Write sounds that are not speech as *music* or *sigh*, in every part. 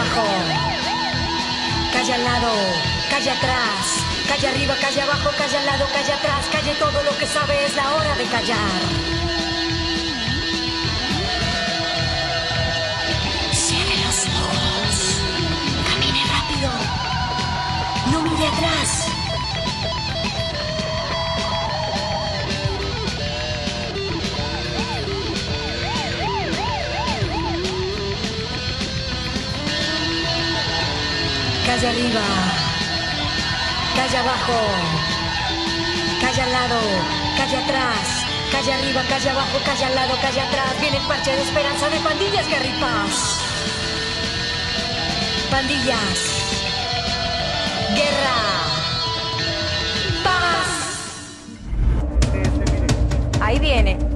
abajo, calle al lado, calle atrás, calle arriba, calle abajo, calle al lado, calle atrás, calle todo lo que sabe es la hora de callar. Cierre los ojos, camine rápido, no mire atrás. Calle arriba, calle abajo, calle al lado, calle atrás, calle arriba, calle abajo, calle al lado, calle atrás. Viene el parche de esperanza de pandillas guerripas. Pandillas. Guerra. Paz. Ahí viene.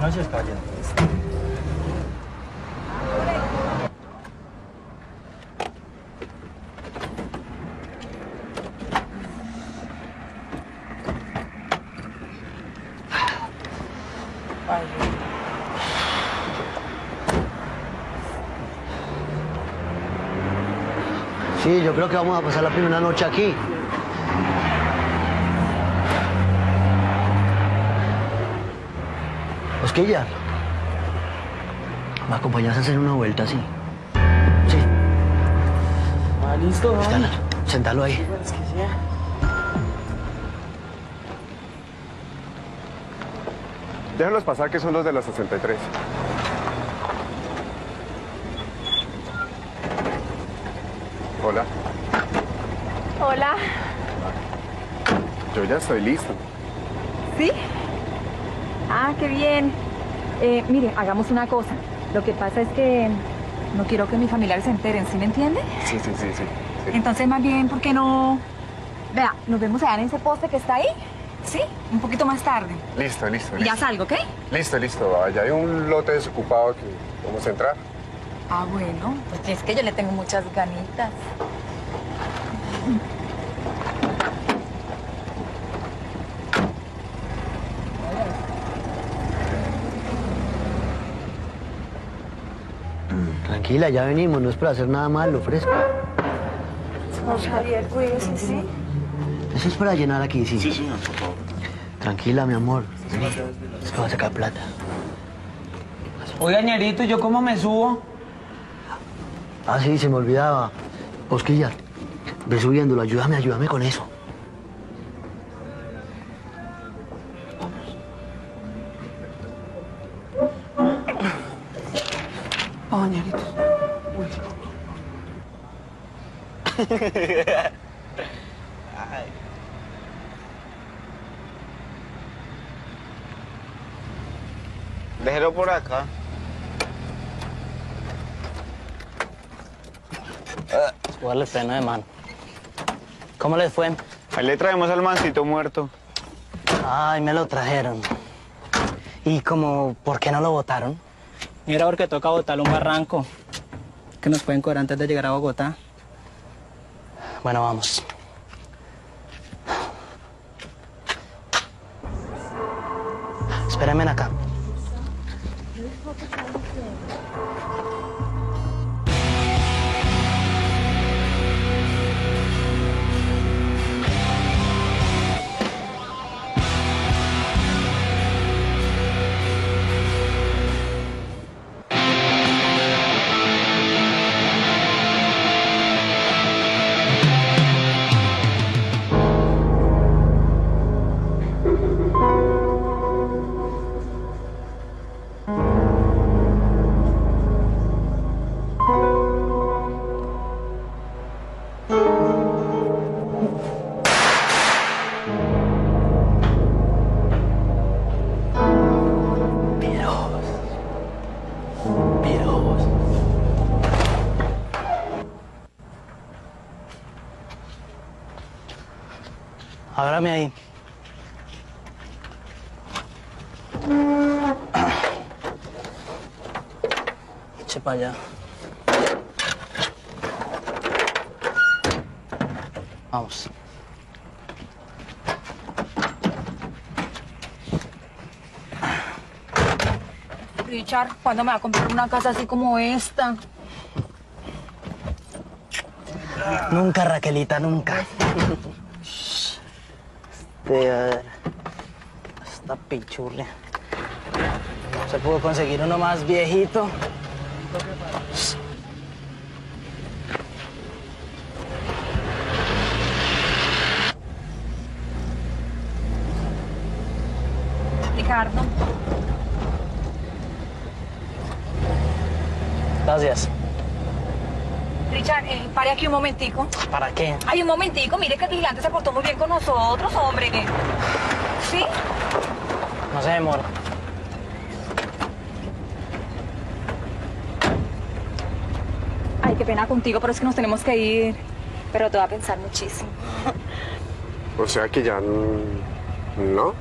Buenas noches, caballero. Sí, yo creo que vamos a pasar la primera noche aquí. Osquilla, ¿me acompañas a hacer una vuelta así? Sí, Ah, listo, vale. Escala, sentalo ahí. Es que sea. Déjalos pasar que son los de la 63. Hola, Hola. yo ya estoy listo. ¿Sí? Ah, qué bien. Eh, mire, hagamos una cosa. Lo que pasa es que no quiero que mis familiares se enteren, ¿sí me entiende? Sí, sí, sí, sí. sí. Entonces, más bien, ¿por qué no...? Vea, nos vemos allá en ese poste que está ahí. ¿Sí? Un poquito más tarde. Listo, listo, Y ya listo. salgo, ¿ok? Listo, listo. Allá hay un lote desocupado que vamos a entrar. Ah, bueno. Porque es que yo le tengo muchas ganitas. Tranquila, ya venimos, no es para hacer nada malo, fresco. Javier, cuídese, ¿sí? Eso es para llenar aquí, sí. Sí, señor, por favor. Tranquila, mi amor. Es que va a sacar plata. Oiga, ñerito, ¿y yo cómo me subo? Ah, sí, se me olvidaba. Osquilla, ve subiéndolo, ayúdame, ayúdame con eso. Oh, ñerito. *laughs* Déjelo por acá. Subarle el freno de mano. ¿Cómo les fue? Ahí le traemos al mancito muerto. Ay, me lo trajeron. ¿Y como por qué no lo votaron? Mira, porque toca botar un barranco que nos pueden cobrar antes de llegar a Bogotá. Bueno, vamos. Espérenme acá. Ábrame ahí. *clears throat* para allá. Vamos. Richard, ¿cuándo me va a comprar una casa así como esta? Nunca, Raquelita, nunca. *laughs* Este, esta pichurria. ¿Se pudo conseguir uno más viejito? Ricardo, Gracias. Richard, eh, pare aquí un momentico. ¿Para qué? Ay, un momentico, mire que el vigilante se portó muy bien con nosotros, hombre. ¿Sí? No se demora. Ay, qué pena contigo, pero es que nos tenemos que ir. Pero te va a pensar muchísimo. O sea que ya... ¿No?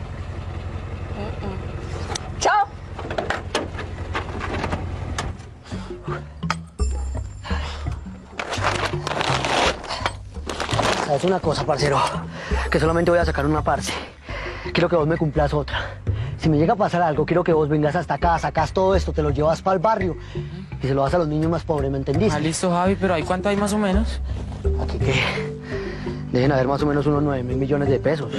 Una cosa, parcero? Que solamente voy a sacar una parce. Quiero que vos me cumplas otra. Si me llega a pasar algo, quiero que vos vengas hasta acá, sacas todo esto, te lo llevas para el barrio y se lo das a los niños más pobres, ¿me entendiste? Ah, listo, Javi, pero ¿hay cuánto hay más o menos? Aquí que deben haber más o menos unos 9 mil millones de pesos.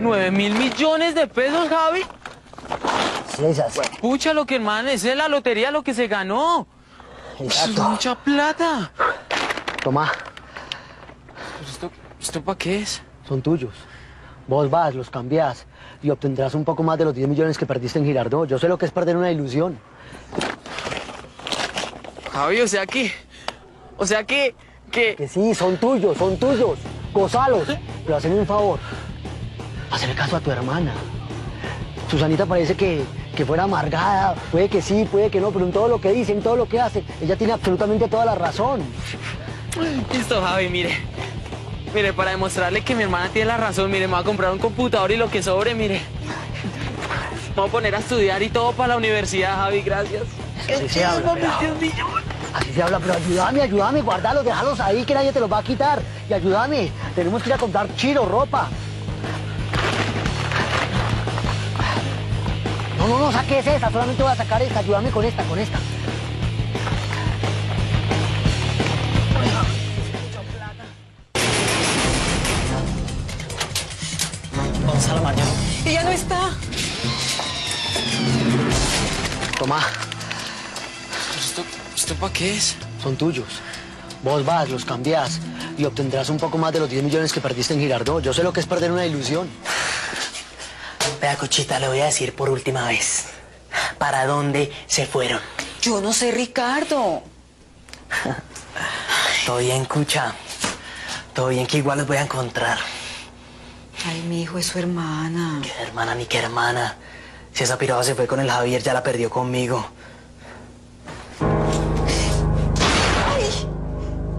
¿Nueve mil millones de pesos, Javi? Esas. Pucha, lo que hermano, es la lotería lo que se ganó. Es Exacto. mucha plata. Toma, Pues ¿Esto, esto para qué es? son tuyos. Vos vas, los cambias y obtendrás un poco más de los 10 millones que perdiste en Girardot. Yo sé lo que es perder una ilusión. Javi, o sea que... O sea que... Que... Que sí, son tuyos, son tuyos. Gozalos. Pero haceme un favor. Hacele caso a tu hermana. Susanita parece que, que fuera amargada. Puede que sí, puede que no, pero en todo lo que dice, en todo lo que hace, ella tiene absolutamente toda la razón. Listo, Javi, mire. Mire, para demostrarle que mi hermana tiene la razón, mire, me va a comprar un computador y lo que sobre, mire. Me voy a poner a estudiar y todo para la universidad, Javi, gracias. Así se habla, pelado. Así se habla, pero ayúdame, ayúdame, guardalos, déjalos ahí, que nadie te los va a quitar. Y ayúdame, tenemos que ir a comprar chiro, ropa. No, no, no saques esa, solamente voy a sacar esta, ayúdame con esta, con esta. Toma, ¿Esto, esto para qué es? son tuyos. Vos vas, los cambias y obtendrás un poco más de los 10 millones que perdiste en Girardot. Yo sé lo que es perder una ilusión. Vea, Cochita, le voy a decir por última vez. ¿Para dónde se fueron? Yo no sé, Ricardo. *laughs* Todo bien, Cucha. Todo bien, que igual los voy a encontrar. Ay, mi hijo es su hermana. Qué hermana ni qué hermana. Si esa pirada se fue con el Javier, ya la perdió conmigo.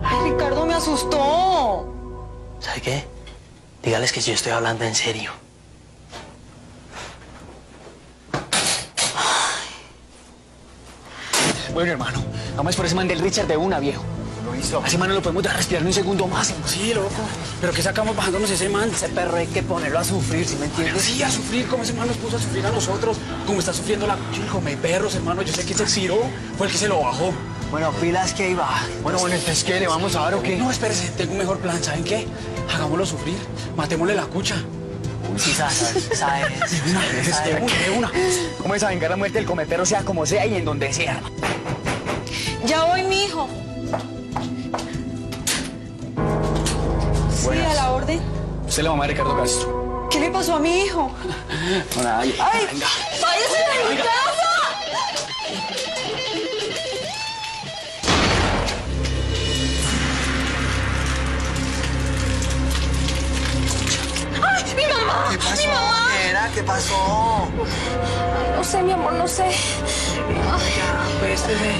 Ay, Ricardo me asustó. ¿Sabe qué? Dígales que yo estoy hablando en serio. Bueno, hermano, vamos por ese man del Richard de una, viejo. Lo hizo. A ese man no lo podemos a respirar ni un segundo más. Sí, loco. Pero ¿qué sacamos bajándonos ese man? Ese perro hay que ponerlo a sufrir, ¿sí me entiendes? Sí, a sufrir, como ese man nos puso a sufrir a nosotros. Como está sufriendo la... Hijo, me perros, hermano. Yo sé que ese Ciro fue el que se lo bajó. Bueno, pilas que va. Bueno, bueno, entonces, ¿qué? ¿Le vamos a dar o qué? No, espérese, tengo un mejor plan. ¿Saben qué? Hagámoslo sufrir. Matémosle la cucha. Sí, sabes, *laughs* sabes. De una, de una, de una. Vamos a vengar la muerte del cometero, sea como sea y en donde sea. Ya voy, mi hijo. Sí, a la orden. Usted es la mamá de Ricardo Castro. ¿Qué le pasó a mi hijo? *laughs* No, nada, ay, ¡Ay! venga. ¡Váyase de mi casa! ¡Ay, mi mamá! ¿Qué pasó, ¡Mi mamá! Nera? ¿Qué pasó? No sé, mi amor, no sé. Pues, bebé.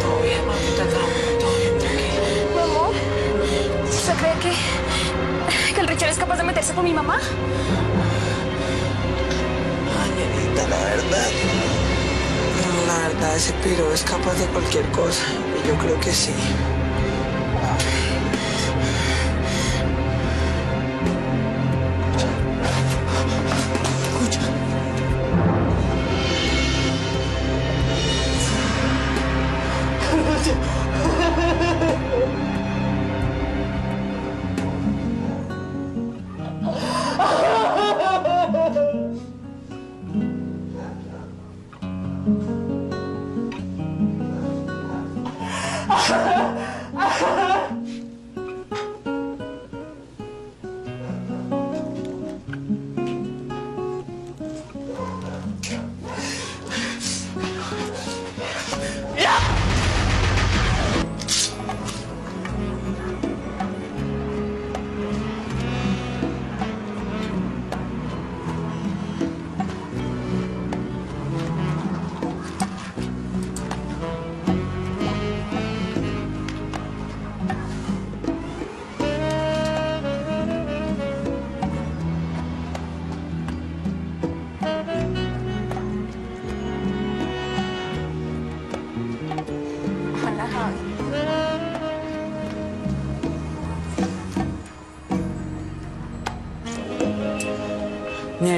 Todo bien, mamita, todo bien, tranquilo. Mi amor, ¿usted cree que, capaz de meterse con mi mamá? Ay, la verdad. la verdad ese piro es capaz de cualquier cosa. Y yo creo que sí.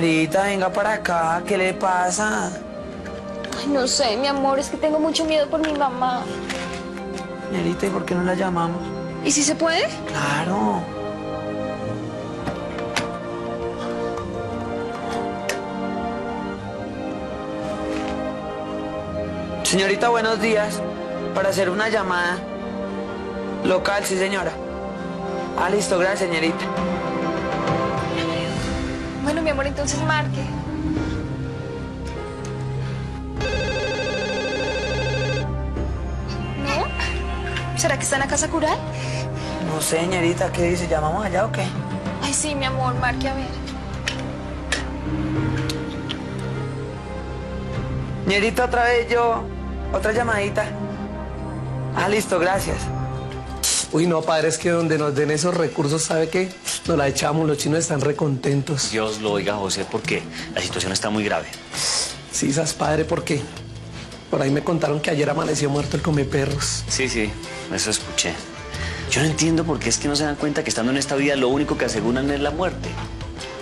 Ñerita, venga para acá, ¿qué le pasa? Ay, no sé, mi amor, es que tengo mucho miedo por mi mamá. Ñerita, ¿y por qué no la llamamos? ¿Y si se puede? Claro. Señorita, buenos días. Para hacer una llamada local, sí, señora. Ah, listo, gracias, señorita. Mi amor, entonces marque. ¿No? ¿Será que está en la casa cural? No sé, señorita, ¿qué dice? ¿Llamamos allá o qué? Ay, sí, mi amor, marque a ver. Ñerita, otra vez yo. Otra llamadita. Ah, listo, gracias. Uy, no, padre, es que donde nos den esos recursos, ¿sabe qué? Nos la echamos, los chinos están recontentos. Dios lo oiga, José, porque la situación está muy grave. Sí, esas padre, porque por ahí me contaron que ayer amaneció muerto el come perros. Sí, sí, eso escuché. Yo no entiendo por qué es que no se dan cuenta que estando en esta vida lo único que aseguran es la muerte.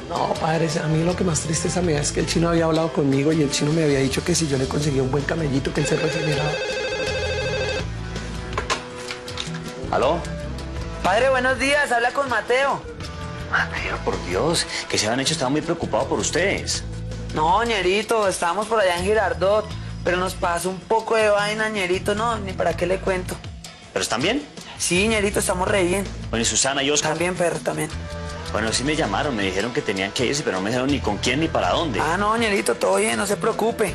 No, padre, a mí lo que más tristeza me da es que el chino había hablado conmigo y el chino me había dicho que si yo le conseguía un buen camellito que él se regeneraba. ¿Aló? Padre, buenos días. Habla con Mateo. Mateo, por Dios, que se habían hecho, estaba muy preocupado por ustedes. No, ñerito, estábamos por allá en Girardot, pero nos pasó un poco de vaina, ñerito, no, ni para qué le cuento. ¿Pero están bien? Sí, ñerito, estamos re bien. Bueno, y Susana y Oscar. También, perro, también. Bueno, sí me llamaron, me dijeron que tenían que irse, pero no me dijeron ni con quién ni para dónde. Ah, no, ñerito, todo bien, no se preocupe.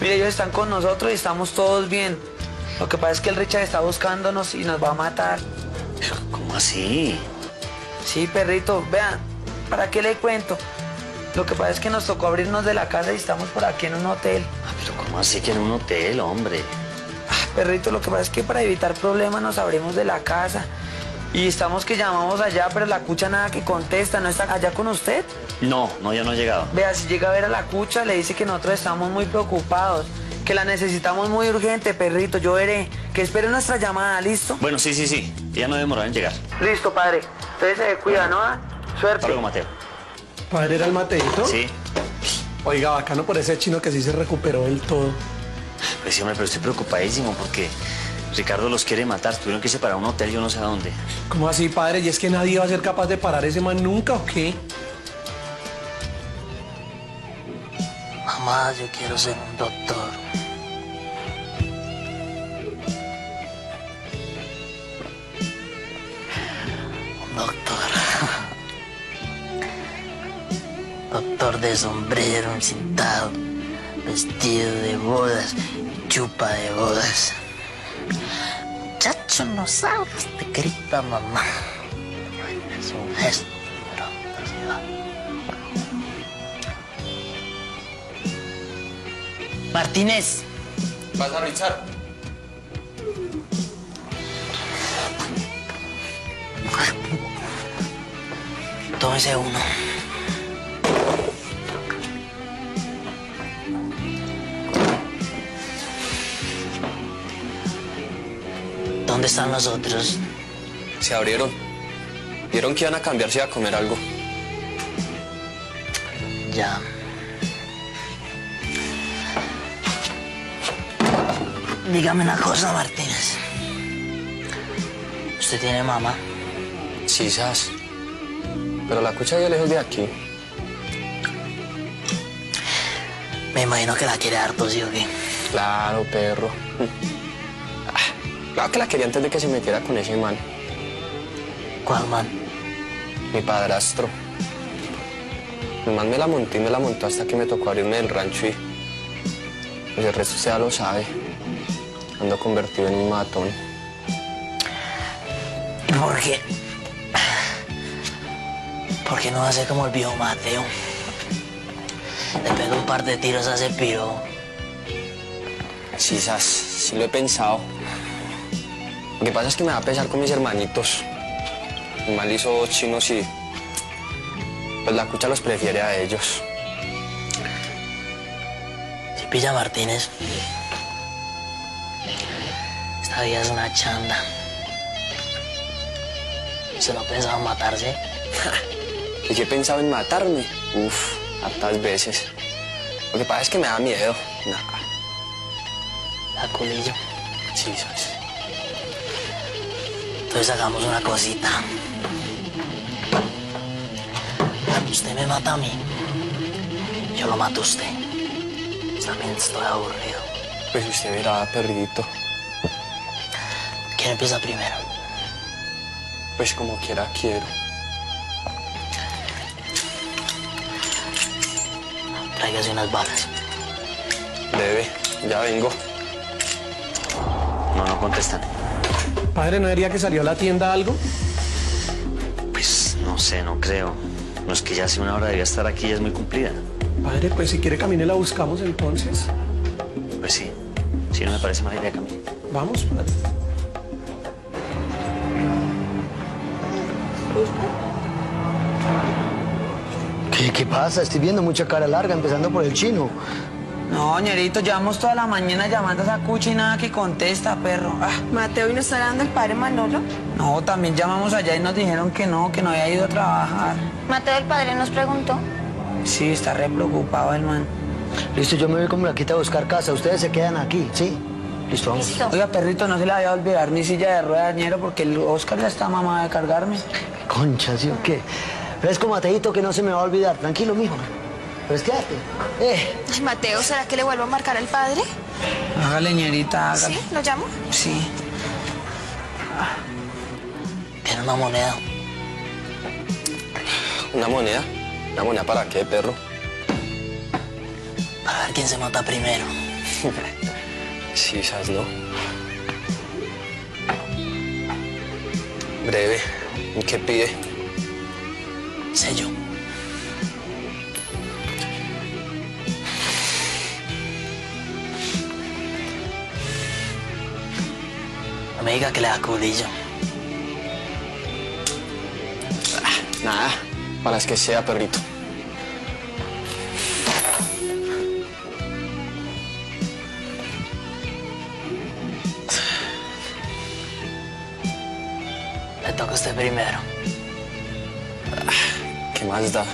Mire, ellos están con nosotros y estamos todos bien. Lo que pasa es que el Richard está buscándonos y nos va a matar. ¿Cómo así? Sí, perrito, vean, ¿para qué le cuento? Lo que pasa es que nos tocó abrirnos de la casa y estamos por aquí en un hotel. Ah, pero ¿cómo así que en un hotel, hombre? Perrito, lo que pasa es que para evitar problemas nos abrimos de la casa. Y estamos que llamamos allá, pero la cucha nada que contesta. ¿No está allá con usted? No, no, ya no ha llegado. Vea, si llega a ver a la cucha, le dice que nosotros estamos muy preocupados. Que la necesitamos muy urgente, perrito. Yo veré. Que espere nuestra llamada, ¿listo? Bueno, sí, sí, sí. Ya no demoraron en llegar. Listo, padre. Entonces se cuida, ¿no? Suerte. Hasta luego, Mateo. ¿Padre era el Mateito? Sí. Oiga, bacano por ese chino que sí se recuperó del todo. Pues sí, hombre, pero estoy preocupadísimo porque Ricardo los quiere matar. Tuvieron que irse para un hotel, yo no sé a dónde. ¿Cómo así, padre? ¿Y es que nadie va a ser capaz de parar ese man nunca o qué? Mamá, yo quiero ser un doctor. De sombrero encintado, vestido de bodas, chupa de bodas. Chacho, no sabes, te grita mamá. Es un gesto, pero va. Martínez. Pasa, Richard. Tómese uno. ¿Dónde están los otros? Se abrieron. Vieron que iban a cambiarse a comer algo. Ya. Dígame una cosa, Martínez. ¿Usted tiene mamá? Sí, sas. Pero la cucha ya lejos de aquí. Me imagino que la quiere harto, ¿sí o qué? Claro, perro. Claro que la quería antes de que se metiera con ese man. ¿Cuál man? Mi padrastro. El man me la montó y me la montó hasta que me tocó abrirme del rancho y... Pues el resto usted ya lo sabe. Ando convertido en un matón. ¿Y por qué? ¿Por qué no hace como el viejo Mateo? Le pega un par de tiros a ese piro. Sí, sas, sí lo he pensado. Lo que pasa es que me va a pesar con mis hermanitos. Mi mal hizo chinos y... Pues la cucha los prefiere a ellos. Si pilla Martínez. Esta vida es una chanda. ¿Se no pensaba en matarse? *laughs* ¿Y he pensado en matarme? Uf, hartas veces. Lo que pasa es que me da miedo. Nah. La culillo. Sí, sas. Entonces hagamos una cosita. Usted me mata a mí. Yo lo mato a usted. También estoy aburrido. Pues usted verá, perrito. ¿Quién empieza primero? Pues como quiera quiero. Tráigase unas balas. Debe, ya vengo. No, no contestan. Padre, ¿no diría que salió a la tienda algo? Pues no sé, no creo. No es que ya hace una hora debía estar aquí, ya es muy cumplida. Padre, pues si quiere camine la buscamos entonces. Pues sí, sí, no me parece mala idea, Camilo. Vamos, padre. ¿Qué, qué pasa? Estoy viendo mucha cara larga, empezando por el chino. No, ñerito, llevamos toda la mañana llamando a esa cucha y nada que contesta, perro. Ah, Mateo, ¿y no está dando el padre Manolo? no, también llamamos allá y nos dijeron que no, que no había ido a trabajar. Mateo, el padre nos preguntó. Sí, está re preocupado el man. Listo, yo me voy con Blanquita a buscar casa. Ustedes se quedan aquí, ¿sí? Listo, vamos. Oiga, perrito, no se le vaya a olvidar mi silla de ruedas, ñero, porque el Oscar ya está mamá de cargarme. Concha, ¿sí o qué? Fresco, Mateito, que no se me va a olvidar. Tranquilo, mijo. Pues quédate. Eh, Ay, Mateo, ¿será que le vuelvo a marcar al padre? Hágale, ñerita, hágale. ¿Sí? ¿Lo llamo? Sí. Tiene una moneda. ¿Una moneda? ¿Una moneda para qué, perro? Para ver quién se mata primero. *laughs* Sí, sas, no. Breve. ¿Y qué pide? Sello. Me diga que le da culillo. Nada, para las que sea, perrito. Le toca a usted primero. ¿Qué más da?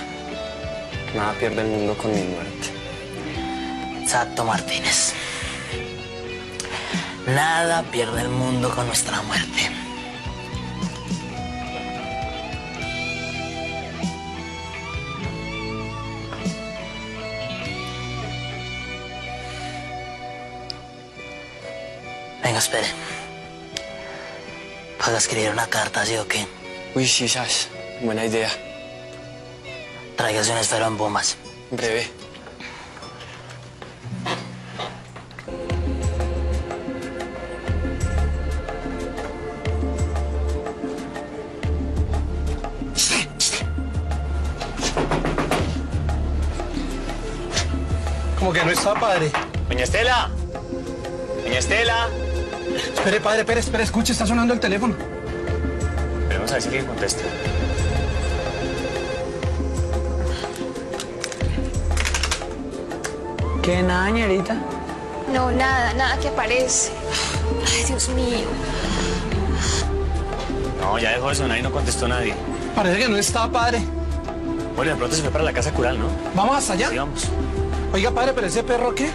Nada pierde el mundo con mi muerte. Exacto, Martínez. Nada pierde el mundo con nuestra muerte. Venga, espere. Para escribir una carta, ¿sí o qué? Uy, sí, sas. Buena idea. Tráigase un esfero en bombas. Breve. Padre. Doña Estela. Doña Estela. Espere, padre, espere, espere, escuche, está sonando el teléfono. Pero vamos a ver si que contesta. ¿Qué nada, ñerita? No, nada, nada que aparece. Ay, Dios mío. No, ya dejó de sonar y no contestó nadie. Parece que no está, padre. Bueno, de pronto se fue para la casa cural, ¿no? ¿Vamos hasta allá? Sí, vamos. Oiga, padre, pero ese perro, ¿qué?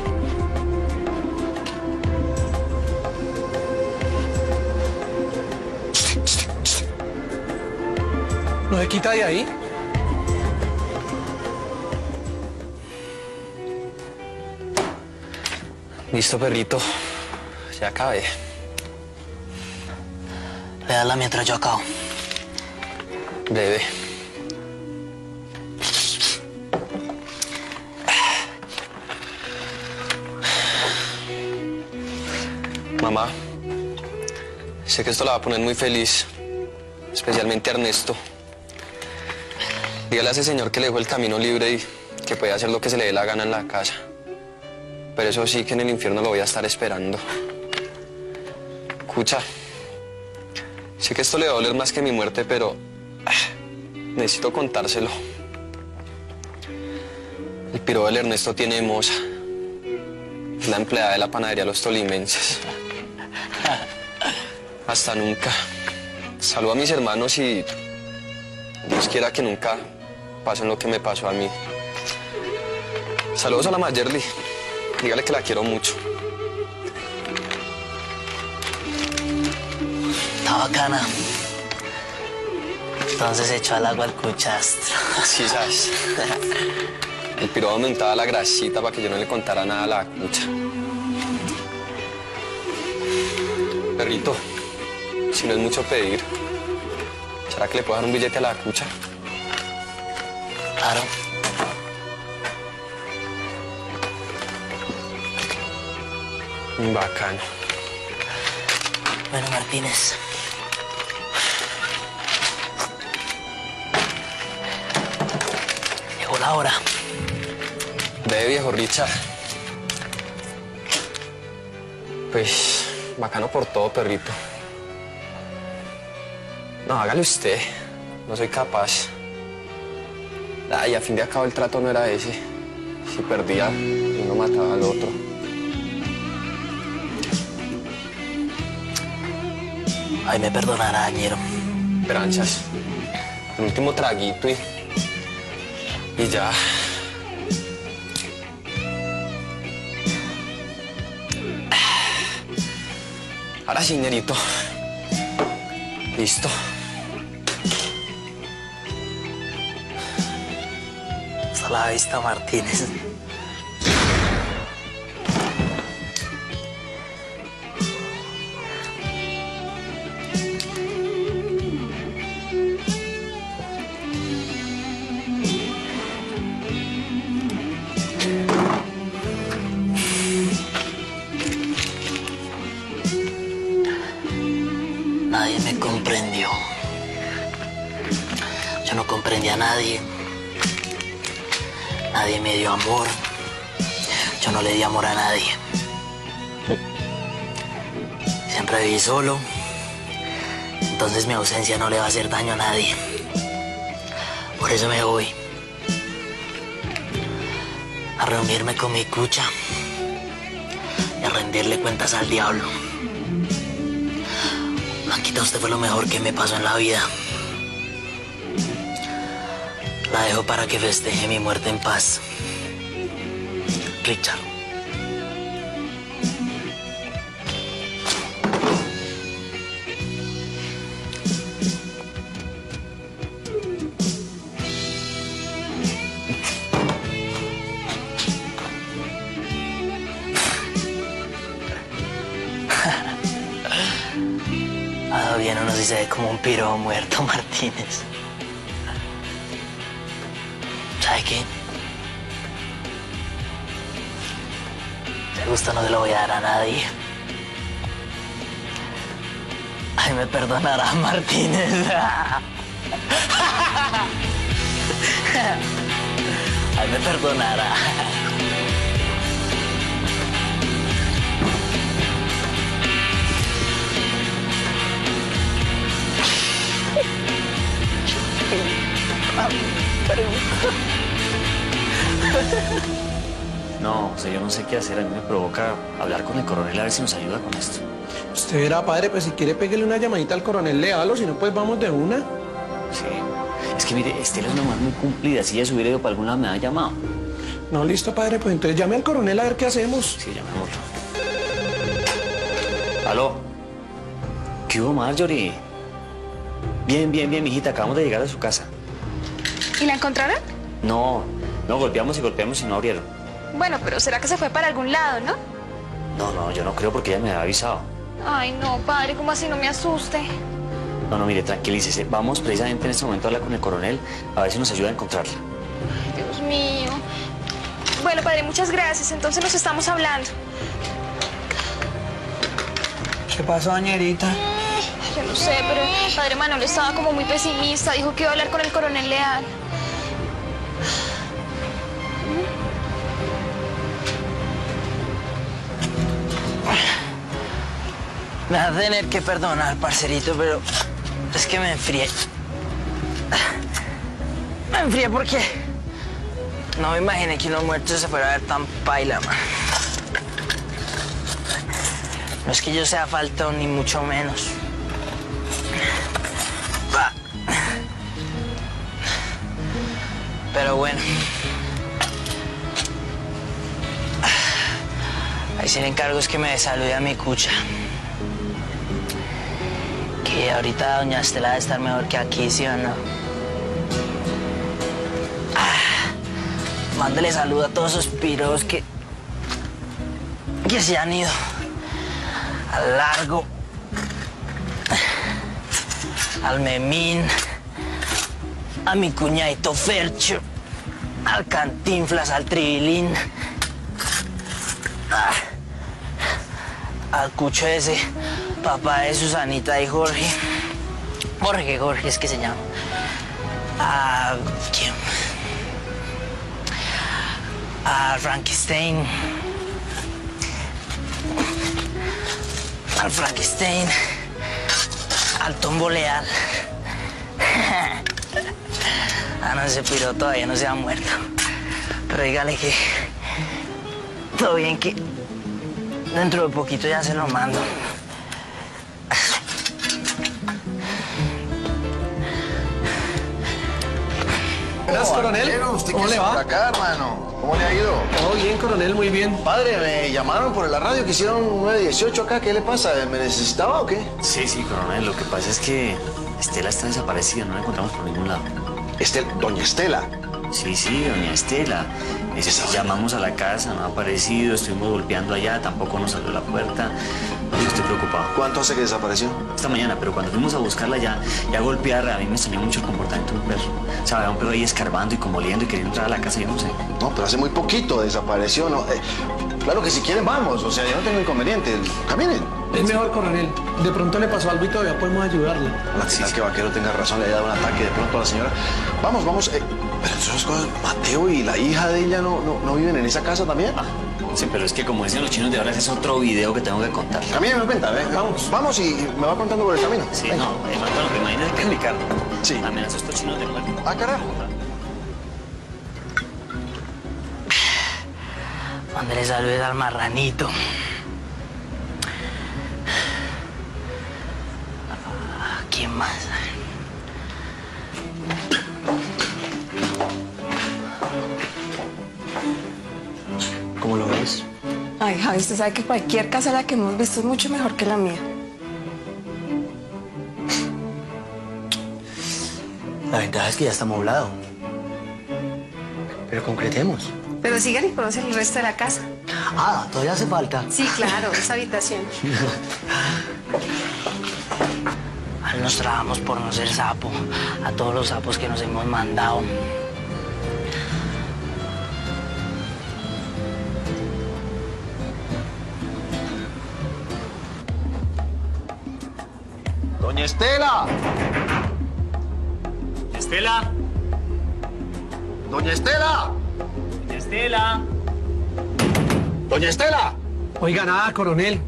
¿No se quita de ahí? Listo, perrito. Ya acabé. Le das la mientras yo acabo. Bebe. Mamá, sé que esto la va a poner muy feliz, especialmente a Ernesto. Dígale a ese señor que le dejó el camino libre y que puede hacer lo que se le dé la gana en la casa. Pero eso sí que en el infierno lo voy a estar esperando. Escucha, sé que esto le va a doler más que mi muerte, pero ah, necesito contárselo. El piro del Ernesto tiene moza. Es la empleada de la panadería Los Tolimenses. Hasta nunca. Saludo a mis hermanos y Dios quiera que nunca pasen lo que me pasó a mí. Saludos a la Mayerly. Dígale que la quiero mucho. Está bacana. Entonces echó al agua el cuchastro. Sí, sabes. El piro aumentaba la grasita para que yo no le contara nada a la cucha. Perrito, si no es mucho pedir, ¿será que le puedo dar un billete a la cucha? Claro. Bacano. Bueno, Martínez. Llegó la hora. Ve, viejo Richard. Pues, bacano por todo, perrito. No, hágale usted. No soy capaz. Ay, a fin de cabo el trato no era ese. Si perdía, uno mataba al otro. Ay, me perdonará, ñero. Esperanzas. El último traguito y. Y ya. Ahora sí, ñerito. Listo. La vista, Martínez. Dio amor. Yo no le di amor a nadie. Siempre viví solo. Entonces mi ausencia no le va a hacer daño a nadie. Por eso me voy. A reunirme con mi cucha. Y a rendirle cuentas al diablo. Blanquita, usted fue lo mejor que me pasó en la vida. La dejo para que festeje mi muerte en paz. Richard. *laughs* Ah, bien, uno sí se ve como un piro muerto, *laughs* Martínez. Gusto no se lo voy a dar a nadie. Ay, me perdonará *laughs* Martínez. Ay, me perdonará. No, o sea, yo no sé qué hacer. A mí me provoca hablar con el coronel a ver si nos ayuda con esto. Usted verá, padre, pues si quiere pégale una llamadita al coronel Leal o si no, pues vamos de una. Sí. Es que mire, Estela es una mujer muy cumplida. Si ella se hubiera ido para algún lado, me ha llamado. No, listo, padre, pues entonces llame al coronel a ver qué hacemos. Sí, llamémoslo. ¿Aló? ¿Qué hubo, Marjorie? Bien, bien, bien, mijita. Acabamos de llegar a su casa. ¿Y la encontraron? No, no, golpeamos y golpeamos y no abrieron. Bueno, pero ¿será que se fue para algún lado, no? No, no, yo no creo porque ella me había avisado. Ay, no, padre, ¿cómo así no me asuste? No, no, mire, tranquilícese. Vamos precisamente en este momento a hablar con el coronel a ver si nos ayuda a encontrarla. Dios mío. Bueno, padre, muchas gracias. Entonces nos estamos hablando. ¿Qué pasó, Añerita? Yo no sé, pero padre Manuel estaba como muy pesimista. Dijo que iba a hablar con el coronel Leal. Me vas a tener que perdonar, parcerito, pero es que me enfrié. Me enfrié porque no me imaginé que unos muertos se fuera a ver tan paila, man. No es que yo sea falto ni mucho menos. Va. Pero bueno. Ahí sí encargo es que me salude a mi cucha. Que ahorita doña Estela debe estar mejor que aquí, ¿sí o no? Ah, Mándale saludo a todos esos piros que... que se han ido. Al largo. Al memín. A mi cuñadito Fercho. Al cantinflas, al tribilín. Al cucho ese, papá de Susanita y Jorge. Jorge, Jorge es que se llama. A. ¿Quién? A Frankenstein. Al Frankenstein. Al Tombo Leal. Ah, no, ese piro todavía no se ha muerto. Pero dígale que. Todo bien que. Dentro de poquito ya se lo mando. Buenas, coronel. ¿Usted ¿Cómo le va? por acá, hermano? ¿Cómo le ha ido? Todo bien, coronel, muy bien. Padre, me llamaron por la radio que hicieron un 918 acá. ¿Qué le pasa? ¿Me necesitaba o qué? Sí, sí, coronel. Lo que pasa es que Estela está desaparecida. No la encontramos por ningún lado. Estel, doña Estela. Sí, sí, doña Estela. Es- llamamos a la casa, no ha aparecido. Estuvimos golpeando allá, tampoco nos abrió la puerta. Yo estoy preocupado. ¿Cuánto hace que desapareció? Esta mañana, pero cuando fuimos a buscarla ya, ya a golpear, a mí me extrañó mucho el comportamiento de un perro. O sea, había un perro ahí escarbando y como oliendo y queriendo entrar a la casa, yo no sé. No, pero hace muy poquito desapareció, ¿no? Eh, claro que si quieren vamos, o sea, yo no tengo inconveniente. Caminen. Es mejor, coronel. De pronto le pasó algo y todavía podemos ayudarle. La tal que Vaquero tenga razón, le haya dado un ataque de pronto a la señora. Vamos, vamos. eh, pero otras cosas, Mateo y la hija de ella no, no, no viven en esa casa también. Sí, pero es que como dicen los chinos de ahora, ese es otro video que tengo que contar. A mí me cuenta, ¿eh? Vamos. Vamos y me va contando por el camino. Sí, no, eh, Manolo, que imagínate que Ricardo. Sí. Amenazó a estos chinos de muerte. Ah, carajo. Mándale saludos al marranito. Usted sabe que cualquier casa la que hemos visto es mucho mejor que la mía. La ventaja es que ya está moblado. Pero concretemos. Pero sigan y conocen el resto de la casa. Ah, todavía hace falta. Sí, claro, esa habitación. *laughs* Nos trabajamos por no ser sapo. A todos los sapos que nos hemos mandado. Estela. Estela. Doña Estela. Estela. Doña Estela. Oiga, nada, coronel.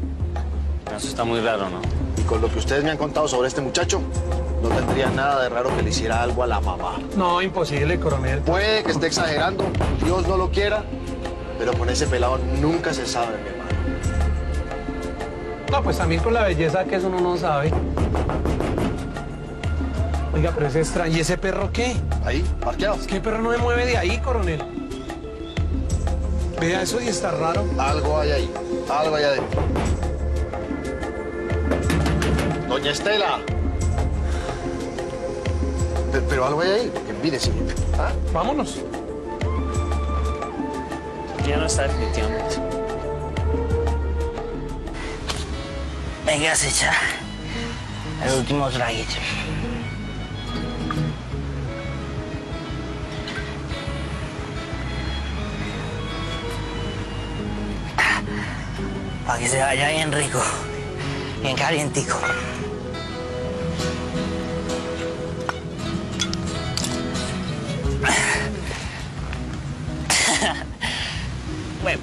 Eso está muy raro, ¿no? Y con lo que ustedes me han contado sobre este muchacho, no tendría nada de raro que le hiciera algo a la mamá. No, imposible, coronel. Puede que esté exagerando, Dios no lo quiera, Pero con ese pelado nunca se sabe, mi hermano. No, pues también con la belleza que eso uno no sabe. Oiga, pero es extraño. ¿Y ese perro qué? Ahí, parqueado. Es que el perro no me mueve de ahí, coronel. Vea eso y está raro. Algo hay ahí. Algo hay adentro. Doña Estela. Pero, pero algo hay ahí. Mire, sí. ¿Ah? Vámonos. Ya no está definitivamente. Venga, echa el último traguito. Para que se vaya bien rico, bien calientico. *laughs* Bueno,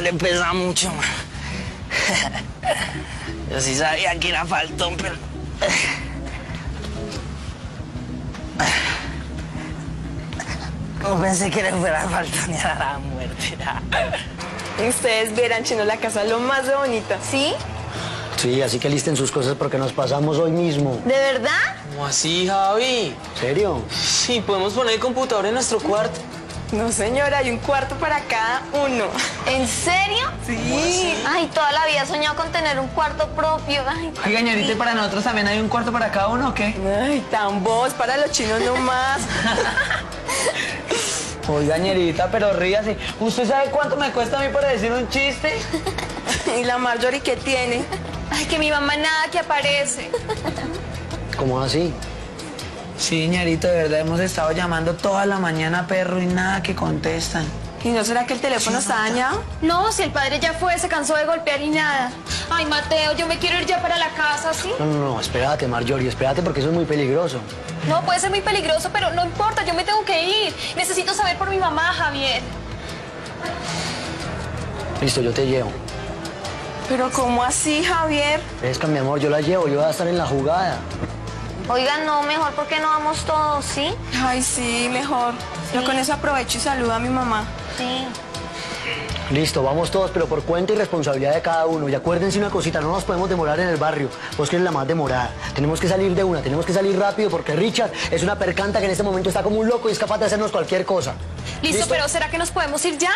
le pesa mucho. Yo sí sabía que era faltón, pero... No pensé que le fuera faltón y a la muerte. Ustedes verán, Chino, la casa es lo más de bonita. ¿Sí? Sí, así que listen sus cosas porque nos pasamos hoy mismo. ¿De verdad? ¿Cómo así, Javi? ¿Serio? Sí, podemos poner el computador en nuestro cuarto. No, señora, hay un cuarto para cada uno. ¿En serio? Sí. Ay, toda la vida he soñado con tener un cuarto propio. Ay, Oiga, ñorita, ¿y para nosotros también hay un cuarto para cada uno o qué? Ay, tan vos, para los chinos nomás. *laughs* Oiga, ñerita, pero ríase. ¿Usted sabe cuánto me cuesta a mí para decir un chiste? *laughs* ¿Y la Marjorie qué tiene? Ay, que mi mamá nada que aparece. ¿Cómo así? Sí, ñerito, de verdad hemos estado llamando toda la mañana, perro, y nada que contestan. ¿Y no será que el teléfono está dañado? No, si el padre ya fue, se cansó de golpear y nada. Ay, Mateo, yo me quiero ir ya para la casa, ¿sí? No, no, no, espérate, Marjorie, espérate porque eso es muy peligroso. No, puede ser muy peligroso, pero no importa, yo me tengo que ir. Necesito saber por mi mamá, Javier. Listo, yo te llevo. ¿Pero cómo así, Javier? Es que mi amor, yo la llevo, yo voy a estar en la jugada. Oigan, no, mejor porque no vamos todos, ¿sí? Ay, sí, mejor. Yo con eso aprovecho y saludo a mi mamá. Sí. Listo, vamos todos, pero por cuenta y responsabilidad de cada uno. Y acuérdense una cosita, no nos podemos demorar en el barrio. Vos que eres la más demorada. Tenemos que salir de una, tenemos que salir rápido porque Richard es una percanta que en este momento está como un loco y es capaz de hacernos cualquier cosa. Listo, pero ¿será que nos podemos ir ya?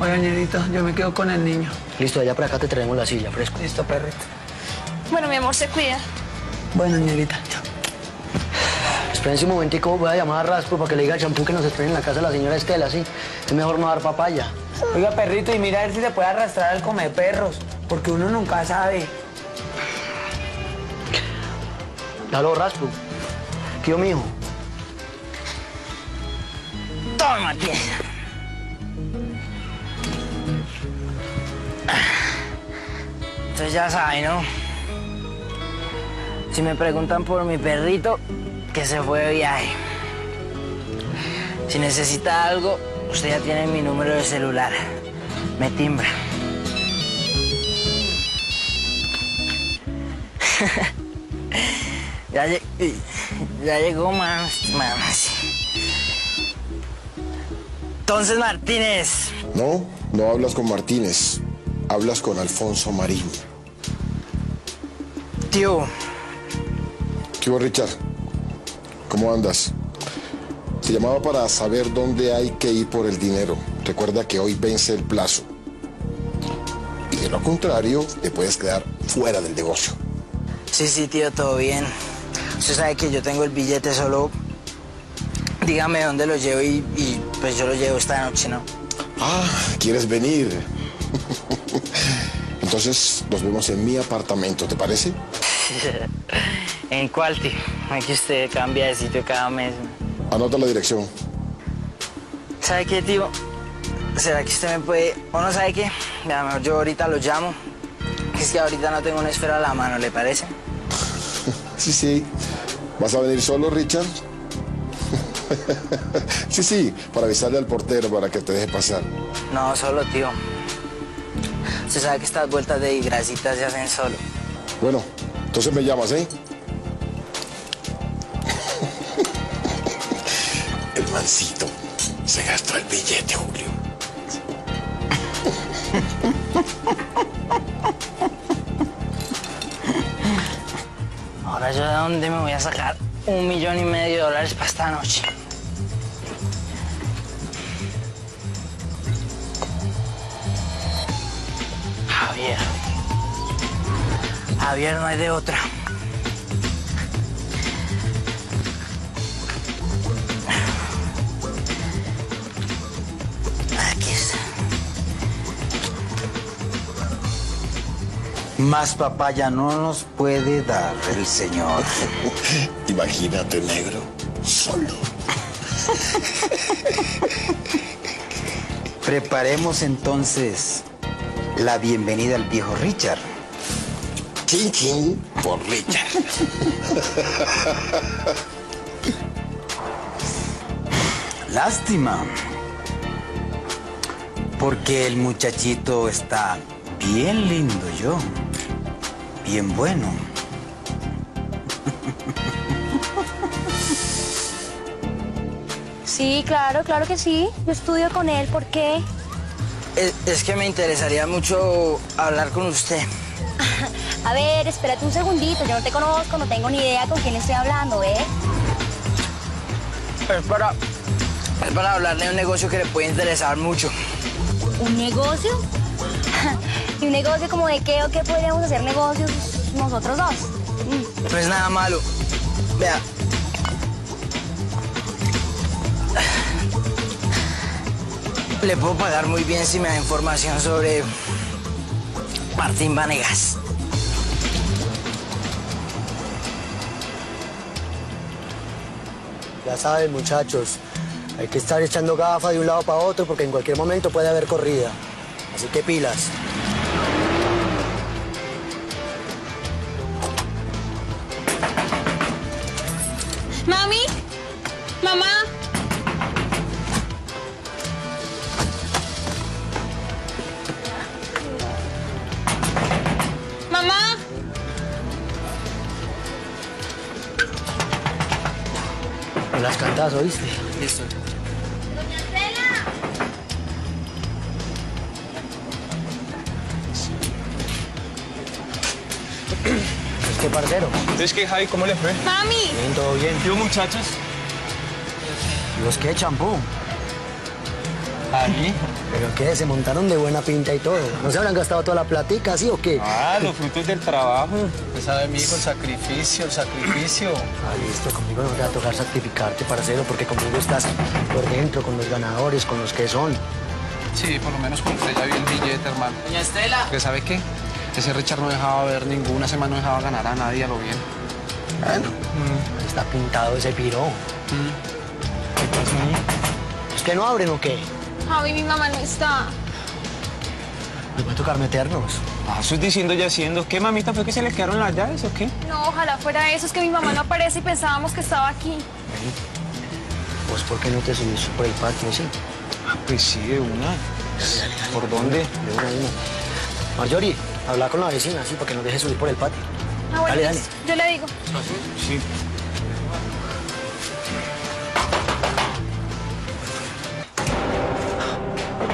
Oiga, ñerito, yo me quedo con el niño. Listo, allá para acá te traemos la silla, fresco. Listo, perrito. Bueno, mi amor, se cuida. Bueno, ñerita. Espérense un momentico, voy a llamar a Raspo para que le diga al champú que nos esperen en la casa de la señora Estela, ¿sí? Es mejor no dar papaya. Oiga, perrito, y mira a ver si se puede arrastrar al come perros, porque uno nunca sabe. Dalo, Raspo. ¿Qué mijo? Toma, tía. Entonces ya saben, ¿no? Si me preguntan por mi perrito, que se fue de viaje. Si necesita algo, usted ya tiene mi número de celular. Me timbra. *laughs* ya, ya llegó más, más. Entonces, Martínez. No, no hablas con Martínez. Hablas con Alfonso Marín. Tío, ¿Qué hubo, Richard? ¿Cómo andas? Te llamaba para saber dónde hay que ir por el dinero. Recuerda que hoy vence el plazo. Y de lo contrario, te puedes quedar fuera del negocio. Sí, sí, tío, todo bien. Usted sabe que yo tengo el billete, solo dígame dónde lo llevo y, y, pues yo lo llevo esta noche, ¿no? Ah, ¿quieres venir? *laughs* Entonces nos vemos en mi apartamento, ¿te parece? *laughs* ¿En cuál, tío? Que usted cambia de sitio cada mes. ¿no? Anota la dirección. ¿Sabe qué, tío? ¿Será que usted me puede...? ¿O no sabe qué? Mejor yo ahorita lo llamo. Es que ahorita no tengo una esfera a la mano, ¿le parece? *laughs* Sí, sí. ¿Vas a venir solo, Richard? *laughs* sí, sí, para avisarle al portero para que te deje pasar. No, solo, tío. Usted sabe que estas vueltas de grasitas se hacen solo. Bueno, entonces me llamas, ¿eh? Dónde me voy a sacar un millón y medio de dólares para esta noche. Javier. Javier no hay de otra. Más papaya no nos puede dar el señor. *laughs* Imagínate, negro, solo. Preparemos entonces la bienvenida al viejo Richard. Chin chin por Richard. Lástima. Porque el muchachito está bien lindo yo. Bien bueno. Sí, claro, claro que sí. Yo estudio con él. ¿Por qué? Es, es que me interesaría mucho hablar con usted. *laughs* A ver, espérate un segundito. Yo no te conozco, no tengo ni idea con quién estoy hablando, ¿eh? Es para, es para hablarle de un negocio que le puede interesar mucho. ¿Un negocio? ¿Y un negocio como de qué o qué podríamos hacer negocios nosotros dos? No es nada malo. Vea. Le puedo pagar muy bien si me da información sobre Martín Vanegas. Ya saben, muchachos, hay que estar echando gafas de un lado para otro porque en cualquier momento puede haber corrida. Así que pilas. Es que, parcero. Entonces, ¿qué, Javi? ¿Cómo le fue? Mami. Bien, todo bien. ¿Yo, muchachos? ¿Los qué, champú? ¿Ahí? ¿Pero qué? Se montaron de buena pinta y todo. ¿No se habrán gastado toda la platica, sí o qué? Ah, los frutos del trabajo. Pues sabe, mi hijo, el sacrificio, el sacrificio. Ah, listo, conmigo no te va a tocar sacrificarte, parcero, porque conmigo estás por dentro, con los ganadores, con los que son. Sí, por lo menos con usted ya vi el billete, hermano. Doña Estela. ¿Que sabe qué? Ese Richard no dejaba ver ninguna semana, no dejaba ganar a nadie a lo bien. Bueno, está pintado ese piro. ¿Qué pasa ahí? ¿Es que no abren o qué? Javi, mi mamá no está. Nos va a tocar meternos. Ah, eso es diciendo y haciendo. ¿Qué, mamita? ¿Fue que se le quedaron las llaves o qué? No, ojalá fuera eso. Es que mi mamá no aparece y pensábamos que estaba aquí. Pues, ¿por qué no te subís por el patio, sí? Ah, pues sí, de una. ¿Por dónde? De una, de una. Marjorie, habla con la vecina, sí, para que nos deje subir por el patio. Ah, bueno, Dale, dale. Yo le digo. Sí.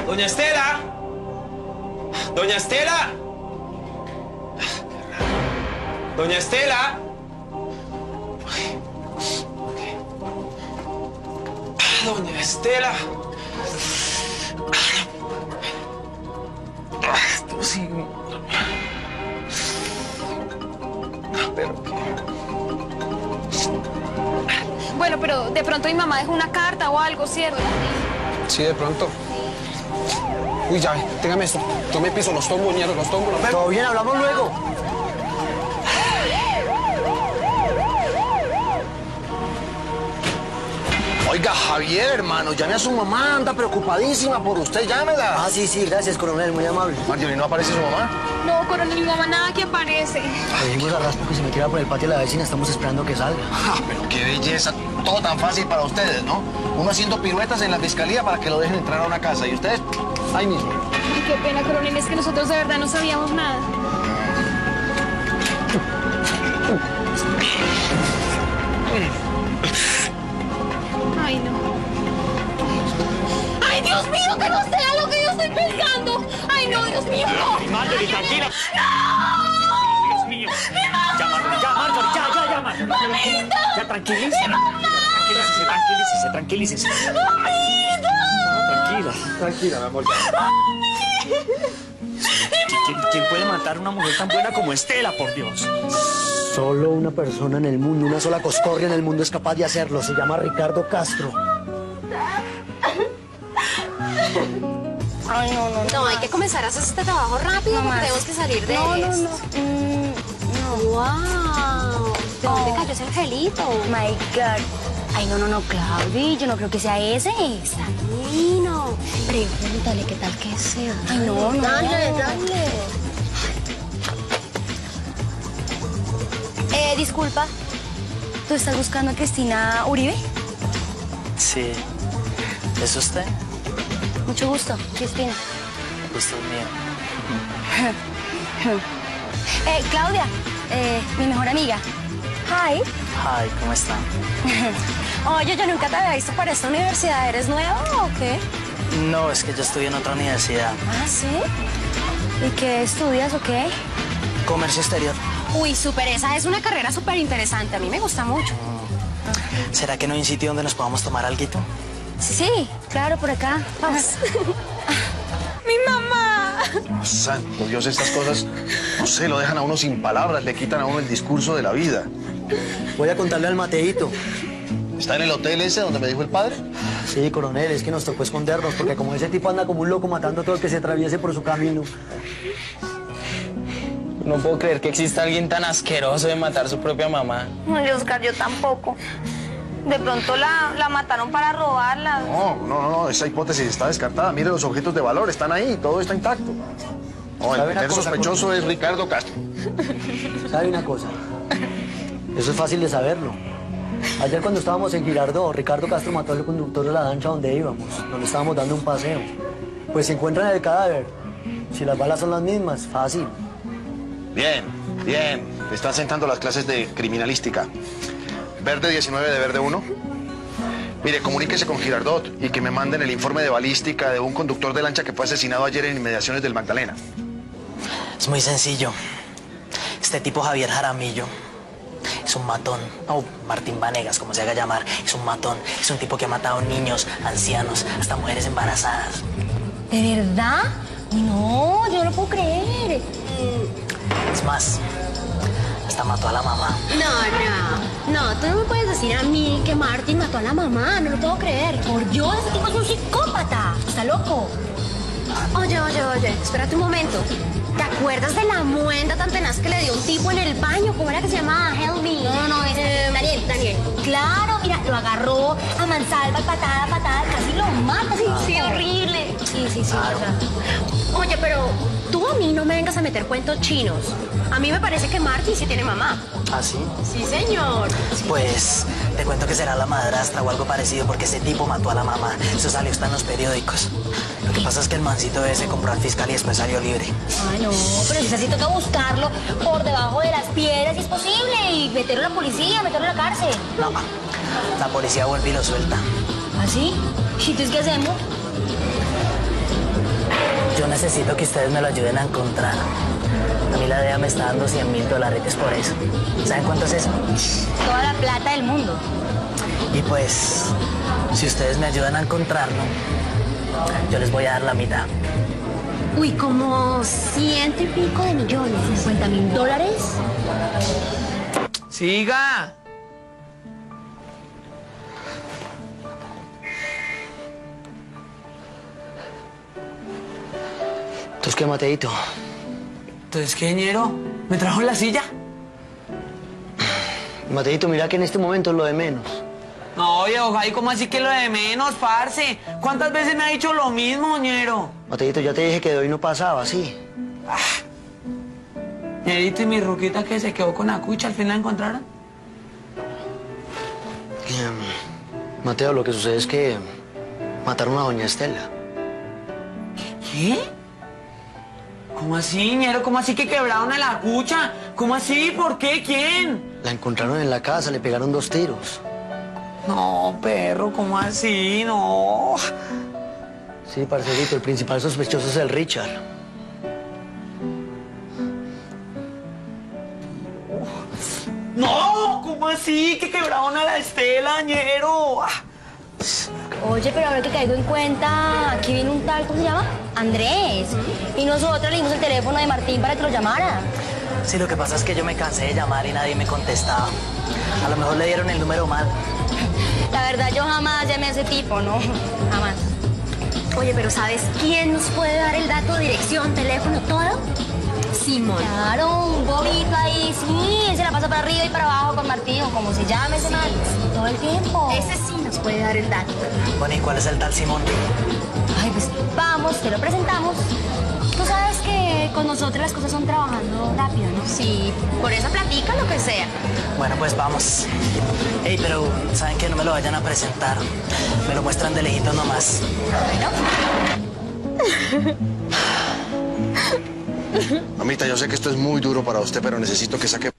Doña Estela. Doña Estela. Doña Estela. Doña Estela. Esto sí. Bueno, pero de pronto mi mamá dejó una carta o algo, ¿cierto? Sí, de pronto. Uy, ya, téngame esto. Tome piso, los tomo, ñero, los tomo, los Todo bien, hablamos luego. Oiga, Javier, hermano, llame a su mamá, anda preocupadísima por usted, llámela. Ah, sí, sí, gracias, coronel, muy amable. Marjorie, ¿no aparece su mamá? No, coronel, mi mamá nada que aparece. Le dijimos a Raspo que se metiera por el patio de la vecina, estamos esperando que salga. Ah, pero qué belleza, todo tan fácil para ustedes, ¿no? Uno haciendo piruetas en la fiscalía para que lo dejen entrar a una casa y ustedes ahí mismo. Ay, qué pena, coronel, es que nosotros de verdad no sabíamos nada. Ay, no. ¡Ay, Dios mío, que no sea lo que yo estoy pensando! ¡Ay, no, Dios mío, no. Marjorie, tranquila. ¡No! Dios mío. Ya, Marjorie, ya, Marjorie, ya, ya, ya, Marjorie. ¡Mamita! Ya, tranquilícese. ¡Mi mamá! Tranquilícese, tranquilícese, tranquilícese. ¡Mamita! Tranquila, tranquila, mi amor. ¿Quién, quién puede matar a una mujer tan buena como Estela, por Dios? Solo una persona en el mundo, una sola coscorria en el mundo es capaz de hacerlo. Se llama Ricardo Castro. *laughs* Ay, no, no, no. No, hay que comenzar a hacer este trabajo rápido No porque más. tenemos que salir de No, no, esto. no. Mm, no. ¡Wow! ¿De dónde Oh. cayó ese angelito? My God. Ay, no, no, no, Claudia, yo no creo que sea ese. Está divino. Pregúntale qué tal que sea. Ay, no, no. Dale, dale. Eh, disculpa. ¿Tú estás buscando a Cristina Uribe? Sí. ¿Es usted? Mucho gusto, Cristina. Gusto mío. *laughs* eh, Claudia, eh, mi mejor amiga. Hi. Hi, ¿cómo están? *laughs* Oye, yo nunca te había visto para esta universidad. ¿Eres nueva o qué? No, es que yo estudio en otra universidad. Ah, ¿sí? ¿Y qué estudias o qué? Comercio exterior. Uy, súper, esa es una carrera súper interesante. A mí me gusta mucho. ¿Será que no hay un sitio donde nos podamos tomar algo? Sí, claro, por acá. Vamos. *laughs* ¡Mi mamá! Santo Dios, estas cosas, no sé, lo dejan a uno sin palabras, le quitan a uno el discurso de la vida. Voy a contarle al Mateito. ¿Está en el hotel ese donde me dijo el padre? Sí, coronel, es que nos tocó escondernos, porque como ese tipo anda como un loco matando a todo el que se atraviese por su camino. No puedo creer que exista alguien tan asqueroso de matar a su propia mamá. Ay, Oscar, yo tampoco. De pronto la, la mataron para robarla. No, no, no, no, esa hipótesis está descartada. Mire los objetos de valor, están ahí, todo está intacto. No, el ¿Sabe una primer cosa, sospechoso es Ricardo Castro. ¿Sabe una cosa? Eso es fácil de saberlo. Ayer cuando estábamos en Girardot, Ricardo Castro mató al conductor de la lancha donde íbamos, donde estábamos dando un paseo. Pues si encuentran el cadáver, si las balas son las mismas, fácil. Bien, bien. Están sentando las clases de criminalística. Verde 19 de verde 1. Mire, comuníquese con Girardot y que me manden el informe de balística de un conductor de lancha que fue asesinado ayer en inmediaciones del Magdalena. Es muy sencillo. Este tipo Javier Jaramillo es un matón. O Martín Vanegas, como se haga llamar. Es un matón. Es un tipo que ha matado niños, ancianos, hasta mujeres embarazadas. ¿De verdad? Uy, No, yo no lo puedo creer. Es más, hasta mató a la mamá. No, no. No, tú no me puedes decir a mí que Martín mató a la mamá. No lo puedo creer. Por Dios, ese tipo es un psicópata. Está loco. Oye, oye, oye. Espérate un momento. ¿Te acuerdas de la muenda tan tenaz que le dio un tipo en el baño? ¿Cómo era que se llamaba? Help me. No, no, no, es Eh, Daniel. Daniel. Claro, mira, lo agarró a mansalva, patada, patada, casi lo mata. Sí, Sí, horrible. Sí, sí, sea. Oye, pero tú a mí no me vengas a meter cuentos chinos. A mí me parece que Martín sí tiene mamá. ¿Ah, sí? Sí, señor. Pues te cuento que será la madrastra o algo parecido porque ese tipo mató a la mamá. Eso salió está en los periódicos. Lo que pasa es que el mancito ese compró al fiscal y después salió libre. Ay, no, pero si es así, toca buscarlo por debajo de las piedras si es posible y meterlo a la policía, meterlo a la cárcel. No, la policía vuelve y lo suelta. ¿Ah, sí? ¿Y entonces qué hacemos? Yo necesito que ustedes me lo ayuden a encontrar. A mí la DEA me está dando 100 mil dólares por eso. ¿Saben cuánto es eso? Toda la plata del mundo. Y pues, si ustedes me ayudan a encontrarlo, yo les voy a dar la mitad. Uy, como ciento y pico de millones. ¿50 mil dólares? ¡Siga! Entonces, ¿qué, Mateito? Entonces, ¿qué, ñero? ¿Me trajo la silla? Mateito, mira que en este momento es lo de menos. No, oye, ojalá, ¿y cómo así que lo de menos, parce? ¿Cuántas veces me ha dicho lo mismo, ñero? Mateito, ya te dije que de hoy no pasaba, sí. Ñerito, ¿y mi ruquita que se quedó con la cucha al fin la encontraron? Em, Mateo, lo que sucede es que mataron a doña Estela. ¿Qué? ¿Cómo así, ñero? ¿Cómo así que quebraron a la cucha? ¿Cómo así? ¿Por qué? ¿Quién? La encontraron en la casa, le pegaron dos tiros. No, perro, ¿cómo así? No. Sí, parcerito, el principal sospechoso es el Richard. ¡No! ¿Cómo así? ¡Que quebraron a la Estela, ñero! Ah. Oye, pero ahora que caigo en cuenta, aquí viene un tal, ¿cómo se llama? Andrés. Y nosotros le dimos el teléfono de Martín para que lo llamara. Sí, lo que pasa es que yo me cansé de llamar y nadie me contestaba. A lo mejor le dieron el número mal. *laughs* La verdad, yo jamás llamé a ese tipo, ¿no? *laughs* Jamás. Oye, pero ¿sabes quién nos puede dar el dato, dirección, teléfono, todo? Simón. Claro, un bobito ahí, sí, él se la pasa para arriba y para abajo con Martín, o como se llame ese man, todo el tiempo. Ese sí nos puede dar el dato. Bueno, ¿y cuál es el tal Simón? Ay, pues vamos, te lo presentamos. Tú sabes que con nosotros las cosas son trabajando rápido, ¿no? Sí, por eso platica lo que sea. Bueno, pues vamos. Ey, pero ¿saben que No me lo vayan a presentar. Me lo muestran de lejitos nomás. *laughs* Mamita, yo sé que esto es muy duro para usted, pero necesito que saque